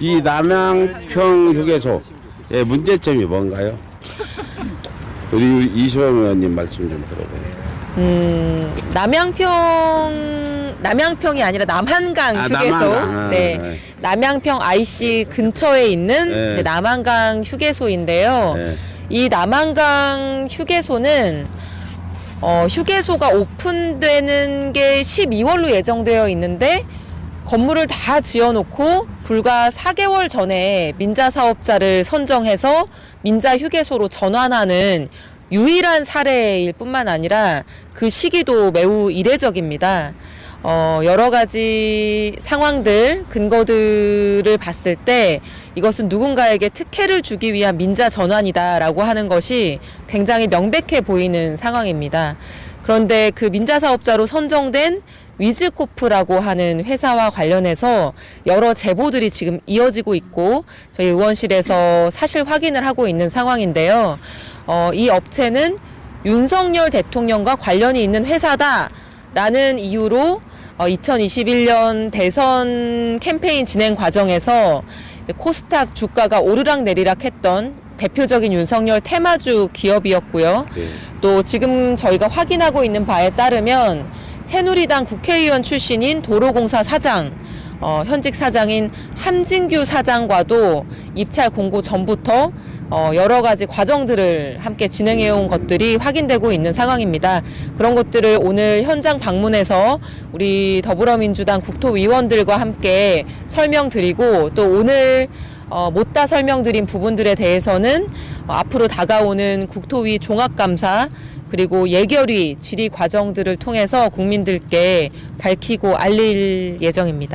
이 남양평 휴게소의 문제점이 뭔가요? 우리 이시원 의원님 말씀 좀 들어보세요. 음, 남양평 남양평이 아니라 남한강 아, 휴게소. 남한강. 아, 네. 네. 남양평 IC 근처에 있는 네. 이제 남한강 휴게소인데요. 네. 이 남한강 휴게소는 어, 휴게소가 오픈되는 게 12월로 예정되어 있는데 건물을 다 지어놓고 불과 4개월 전에 민자 사업자를 선정해서 민자 휴게소로 전환하는 유일한 사례일 뿐만 아니라 그 시기도 매우 이례적입니다. 어, 여러 가지 상황들, 근거들을 봤을 때 이것은 누군가에게 특혜를 주기 위한 민자 전환이다라고 하는 것이 굉장히 명백해 보이는 상황입니다. 그런데 그 민자 사업자로 선정된 위즈코프라고 하는 회사와 관련해서 여러 제보들이 지금 이어지고 있고 저희 의원실에서 사실 확인을 하고 있는 상황인데요. 어, 이 업체는 윤석열 대통령과 관련이 있는 회사다라는 이유로 어, 2021년 대선 캠페인 진행 과정에서 이제 코스닥 주가가 오르락 내리락 했던 대표적인 윤석열 테마주 기업이었고요. 네. 또 지금 저희가 확인하고 있는 바에 따르면 새누리당 국회의원 출신인 도로공사 사장, 어, 현직 사장인 함진규 사장과도 입찰 공고 전부터 어, 여러 가지 과정들을 함께 진행해온 것들이 확인되고 있는 상황입니다. 그런 것들을 오늘 현장 방문해서 우리 더불어민주당 국토위원들과 함께 설명드리고 또 오늘 어, 못다 설명드린 부분들에 대해서는 어, 앞으로 다가오는 국토위 종합감사 그리고 예결위 질의 과정들을 통해서 국민들께 밝히고 알릴 예정입니다.